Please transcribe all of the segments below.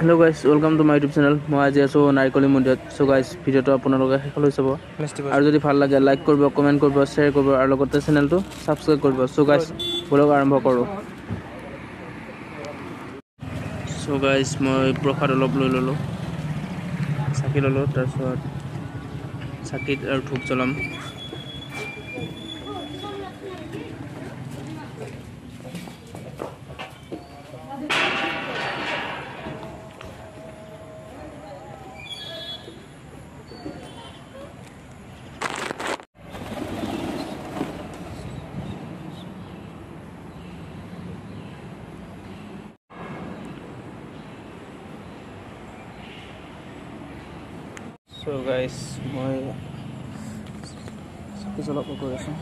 Hello' guys welcome to my YouTube channel মই আজি আছোঁ নাৰিকলী মন্দিৰত। চ' গাইজ ভিডিঅ'টো আপোনালোকে শেষলৈ চাব। আৰু যদি ভাল লাগে লাইক কৰিব কমেণ্ট কৰিব শ্বেয়াৰ কৰিব আৰু লগতে চেনেলটো ছাবস্ক্ৰাইব কৰিব। চ' গাইজ ব্লগ আৰম্ভ কৰোঁ। চ' গাইজ মই প্ৰসাদ অলপ লৈ ল'লোঁ। চাকি ল'লোঁ তাৰপিছত চাকিত আৰু ধূপ জ্বলাম। চ' গাইজ মই চাকি জ্বলাব গৈ আছোঁ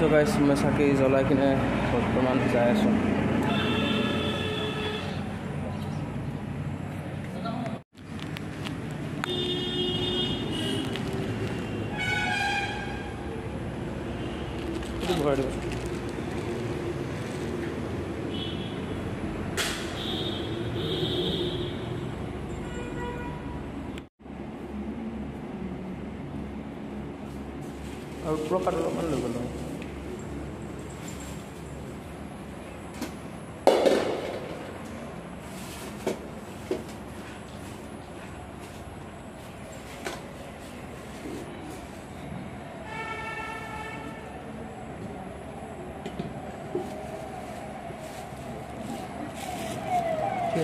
চ' গাইজ মই চাকি জ্বলাই কিনে বৰ্তমান যাই আছোঁ। আৰু প্ৰসাদ অলপমান লৈ গ'লোঁ। চ'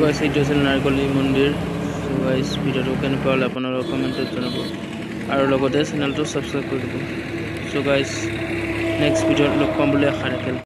গাইছ এইটো আছিল নাৰিকলী মন্দিৰ গাইছ ভিডিঅ'টো কেনেকুৱা হ'লে আপোনালোকে কমেণ্টত জনাব আৰু লগতে চেনেলটো ছাবস্ক্ৰাইব কৰি দিব গাইছ নেক্সট ভিডিঅ'ত লগ পাম বুলি আশা ৰাখিল